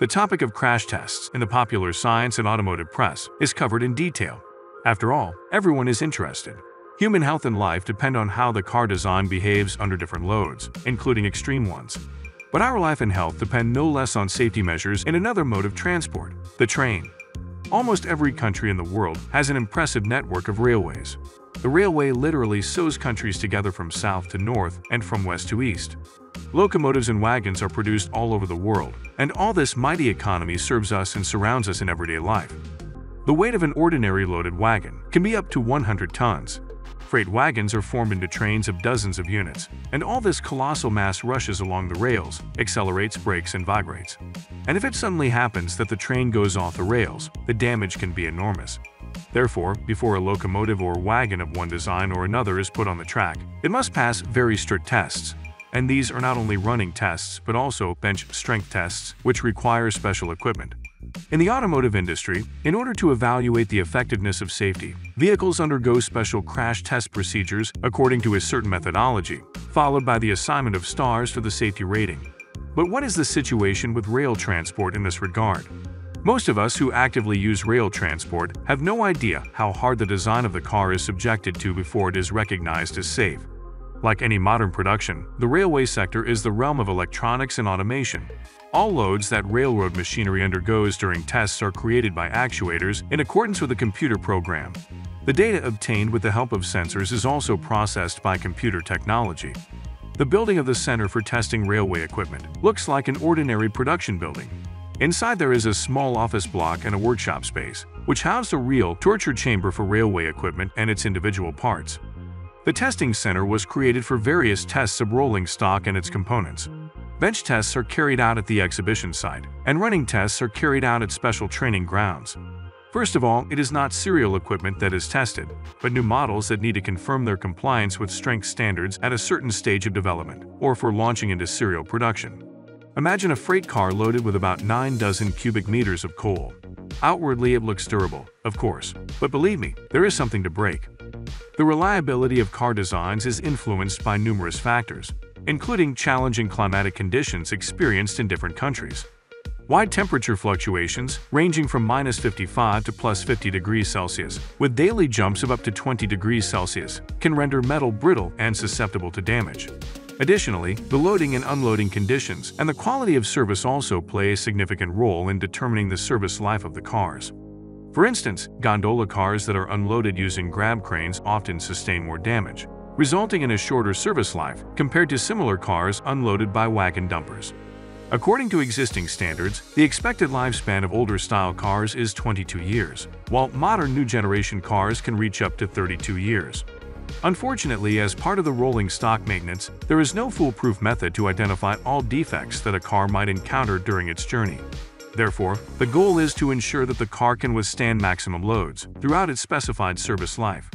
The topic of crash tests in the popular science and automotive press is covered in detail. After all, everyone is interested. Human health and life depend on how the car design behaves under different loads, including extreme ones. But our life and health depend no less on safety measures in another mode of transport, the train. Almost every country in the world has an impressive network of railways. The railway literally sews countries together from south to north and from west to east. Locomotives and wagons are produced all over the world, and all this mighty economy serves us and surrounds us in everyday life. The weight of an ordinary loaded wagon can be up to 100 tons. Freight wagons are formed into trains of dozens of units, and all this colossal mass rushes along the rails, accelerates, brakes, and vibrates. And if it suddenly happens that the train goes off the rails, the damage can be enormous. Therefore, before a locomotive or wagon of one design or another is put on the track, it must pass very strict tests. And these are not only running tests but also bench strength tests, which require special equipment. In the automotive industry, in order to evaluate the effectiveness of safety, vehicles undergo special crash test procedures according to a certain methodology, followed by the assignment of stars for the safety rating. But what is the situation with rail transport in this regard? Most of us who actively use rail transport have no idea how hard the design of the car is subjected to before it is recognized as safe. Like any modern production, the railway sector is the realm of electronics and automation. All loads that railroad machinery undergoes during tests are created by actuators in accordance with a computer program. The data obtained with the help of sensors is also processed by computer technology. The building of the Center for Testing Railway Equipment looks like an ordinary production building. Inside there is a small office block and a workshop space, which house a real torture chamber for railway equipment and its individual parts. The testing center was created for various tests of rolling stock and its components. Bench tests are carried out at the exhibition site, and running tests are carried out at special training grounds. First of all, it is not serial equipment that is tested, but new models that need to confirm their compliance with strength standards at a certain stage of development, or for launching into serial production. Imagine a freight car loaded with about 9 dozen cubic meters of coal. Outwardly, it looks durable, of course, but believe me, there is something to break. The reliability of car designs is influenced by numerous factors, including challenging climatic conditions experienced in different countries. Wide temperature fluctuations, ranging from minus 55 to plus 50 degrees Celsius, with daily jumps of up to 20 degrees Celsius, can render metal brittle and susceptible to damage. Additionally, the loading and unloading conditions and the quality of service also play a significant role in determining the service life of the cars. For instance, gondola cars that are unloaded using grab cranes often sustain more damage, resulting in a shorter service life compared to similar cars unloaded by wagon dumpers. According to existing standards, the expected lifespan of older style cars is 22 years, while modern new generation cars can reach up to 32 years. Unfortunately, as part of the rolling stock maintenance, there is no foolproof method to identify all defects that a car might encounter during its journey. Therefore, the goal is to ensure that the car can withstand maximum loads throughout its specified service life.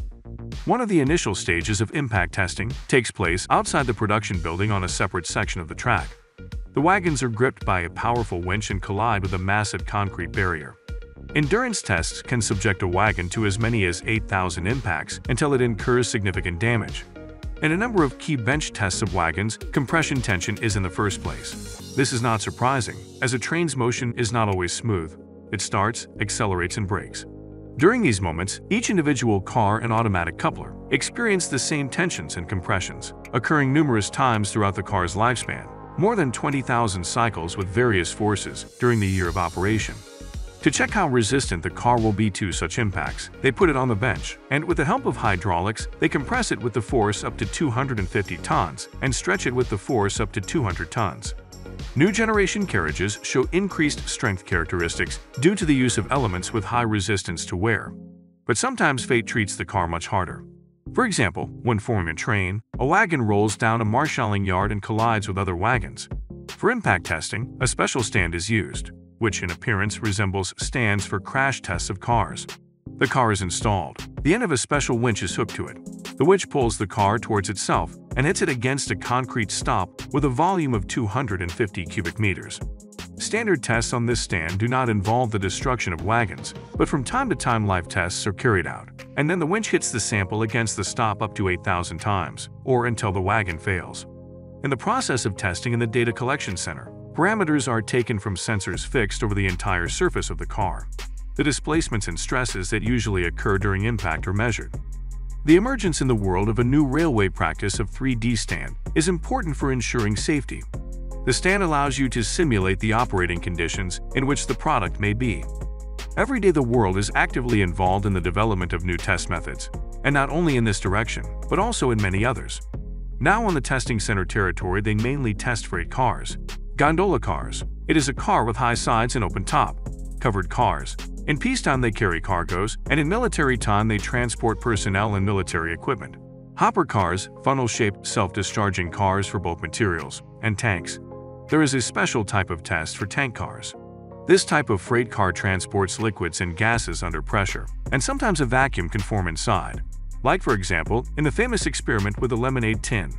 One of the initial stages of impact testing takes place outside the production building on a separate section of the track. The wagons are gripped by a powerful winch and collide with a massive concrete barrier. Endurance tests can subject a wagon to as many as 8,000 impacts until it incurs significant damage. In a number of key bench tests of wagons, compression tension is in the first place. This is not surprising, as a train's motion is not always smooth. It starts, accelerates, and brakes. During these moments, each individual car and automatic coupler experience the same tensions and compressions, occurring numerous times throughout the car's lifespan, more than 20,000 cycles with various forces during the year of operation. To check how resistant the car will be to such impacts, they put it on the bench, and with the help of hydraulics, they compress it with the force up to 250 tons and stretch it with the force up to 200 tons. New generation carriages show increased strength characteristics due to the use of elements with high resistance to wear. But sometimes fate treats the car much harder. For example, when forming a train, a wagon rolls down a marshalling yard and collides with other wagons. For impact testing, a special stand is used which in appearance resembles stands for crash tests of cars. The car is installed. The end of a special winch is hooked to it. The winch pulls the car towards itself and hits it against a concrete stop with a volume of 250 cubic meters. Standard tests on this stand do not involve the destruction of wagons, but from time to time live tests are carried out, and then the winch hits the sample against the stop up to 8,000 times, or until the wagon fails. In the process of testing in the data collection center, Parameters are taken from sensors fixed over the entire surface of the car. The displacements and stresses that usually occur during impact are measured. The emergence in the world of a new railway practice of 3D stand is important for ensuring safety. The stand allows you to simulate the operating conditions in which the product may be. Every day the world is actively involved in the development of new test methods, and not only in this direction, but also in many others. Now on the testing center territory they mainly test freight cars. Gondola cars. It is a car with high sides and open top. Covered cars. In peacetime they carry cargoes, and in military time they transport personnel and military equipment. Hopper cars, funnel-shaped, self-discharging cars for both materials, and tanks. There is a special type of test for tank cars. This type of freight car transports liquids and gases under pressure, and sometimes a vacuum can form inside. Like for example, in the famous experiment with the lemonade tin.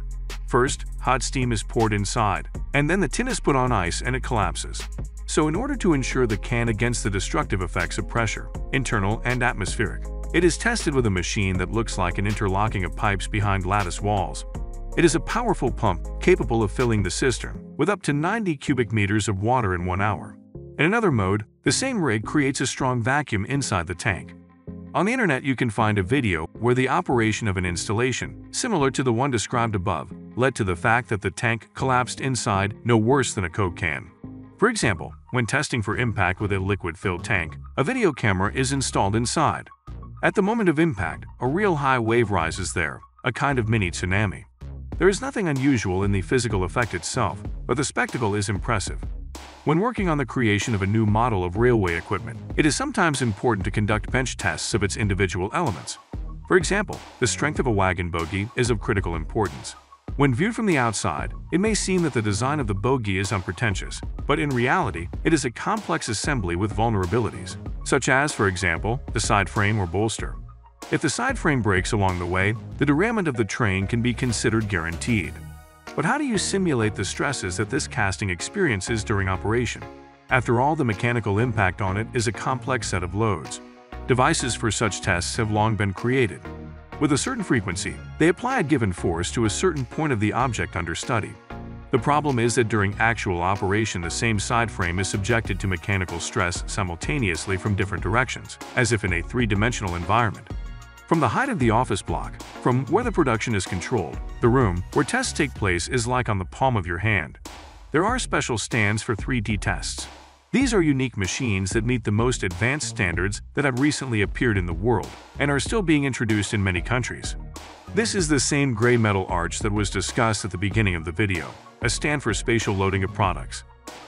First, hot steam is poured inside, and then the tin is put on ice and it collapses. So in order to ensure the can against the destructive effects of pressure, internal and atmospheric, it is tested with a machine that looks like an interlocking of pipes behind lattice walls. It is a powerful pump capable of filling the cistern with up to 90 cubic meters of water in one hour. In another mode, the same rig creates a strong vacuum inside the tank. On the internet you can find a video where the operation of an installation, similar to the one described above, led to the fact that the tank collapsed inside no worse than a Coke can. For example, when testing for impact with a liquid-filled tank, a video camera is installed inside. At the moment of impact, a real high wave rises there, a kind of mini tsunami. There is nothing unusual in the physical effect itself, but the spectacle is impressive. When working on the creation of a new model of railway equipment, it is sometimes important to conduct bench tests of its individual elements. For example, the strength of a wagon bogie is of critical importance. When viewed from the outside, it may seem that the design of the bogie is unpretentious, but in reality, it is a complex assembly with vulnerabilities, such as, for example, the side frame or bolster. If the side frame breaks along the way, the derailment of the train can be considered guaranteed. But how do you simulate the stresses that this casting experiences during operation? After all, the mechanical impact on it is a complex set of loads. Devices for such tests have long been created, with a certain frequency, they apply a given force to a certain point of the object under study. The problem is that during actual operation the same side frame is subjected to mechanical stress simultaneously from different directions, as if in a three-dimensional environment. From the height of the office block, from where the production is controlled, the room where tests take place is like on the palm of your hand. There are special stands for 3D tests, these are unique machines that meet the most advanced standards that have recently appeared in the world and are still being introduced in many countries. This is the same gray metal arch that was discussed at the beginning of the video, a stand for spatial loading of products.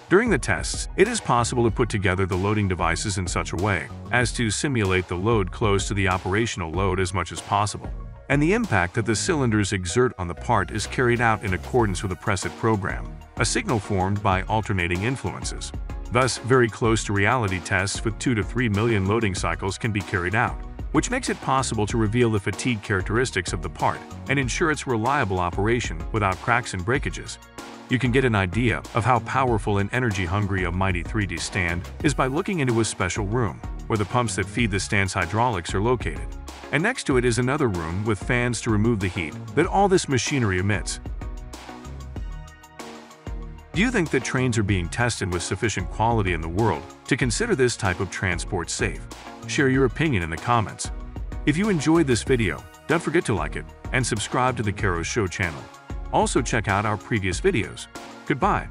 During the tests, it is possible to put together the loading devices in such a way as to simulate the load close to the operational load as much as possible. And the impact that the cylinders exert on the part is carried out in accordance with a preset program, a signal formed by alternating influences. Thus, very close to reality tests with 2 to 3 million loading cycles can be carried out, which makes it possible to reveal the fatigue characteristics of the part and ensure its reliable operation without cracks and breakages. You can get an idea of how powerful and energy-hungry a mighty 3D stand is by looking into a special room, where the pumps that feed the stand's hydraulics are located. And next to it is another room with fans to remove the heat that all this machinery emits, do you think that trains are being tested with sufficient quality in the world to consider this type of transport safe? Share your opinion in the comments. If you enjoyed this video, don't forget to like it and subscribe to the Carros Show channel. Also check out our previous videos. Goodbye.